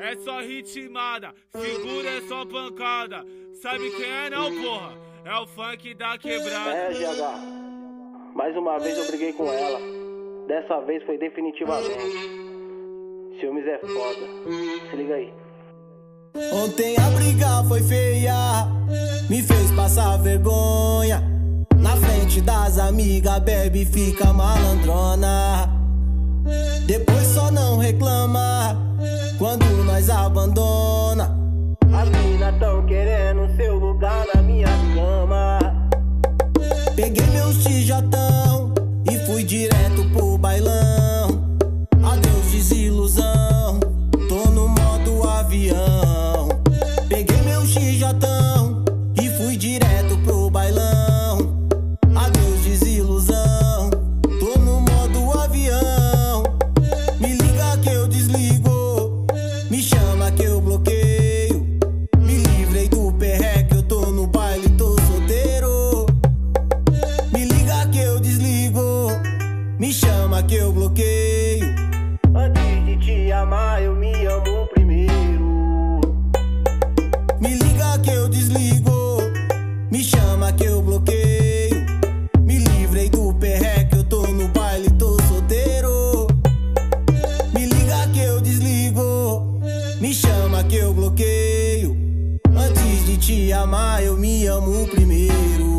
É só ritmada, segura é só pancada. Sabe quem é não, porra? É o funk da quebrada. É, GH. Mais uma vez eu briguei com ela. Dessa vez foi definitivamente. Ciúmes é foda. Se liga aí. Ontem a briga foi feia, me fez passar vergonha. Na frente das amigas, bebe e fica malandrona. Depois só não reclama quando nós abandona. As minas tão querendo seu lugar na minha cama. Peguei meus tijotão e fui direto me chama que eu bloqueio. Antes de te amar, eu me amo primeiro. Me liga que eu desligo, me chama que eu bloqueio. Me livrei do perreque, eu tô no baile, tô solteiro. Me liga que eu desligo, me chama que eu bloqueio. Antes de te amar, eu me amo primeiro.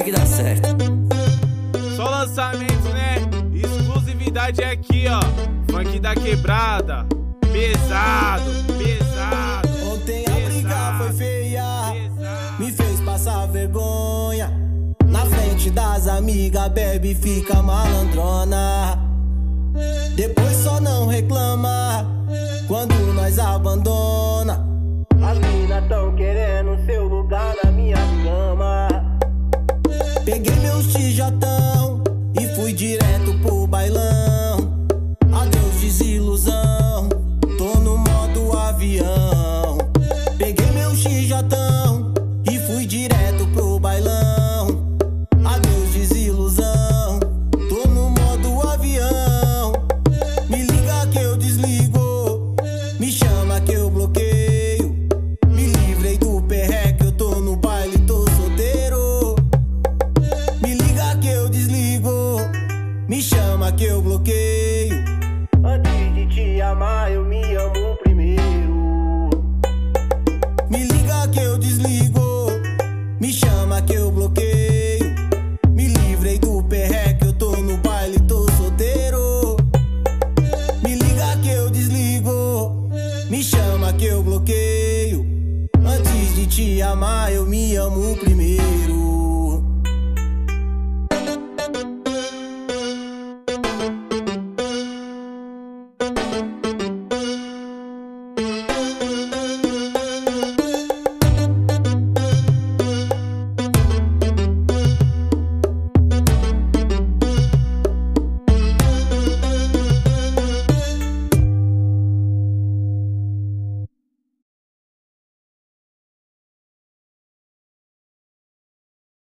Vai que dá certo. Só lançamento, né? Exclusividade é aqui, ó. Funk da quebrada. Pesado, pesado. Ontem a briga pesado, foi feia, pesado. me fez passar vergonha. Na frente das amigas, bebe e fica malandrona. Depois só não reclama quando nós abandona. Peguei meus tijotão e fui direto pro desligo, me chama que eu bloqueio. Antes de te amar, eu me amo primeiro. Me liga que eu desligo, me chama que eu bloqueio. Me livrei do perreque, eu tô no baile, tô solteiro. Me liga que eu desligo, me chama que eu bloqueio. Antes de te amar, eu me amo primeiro.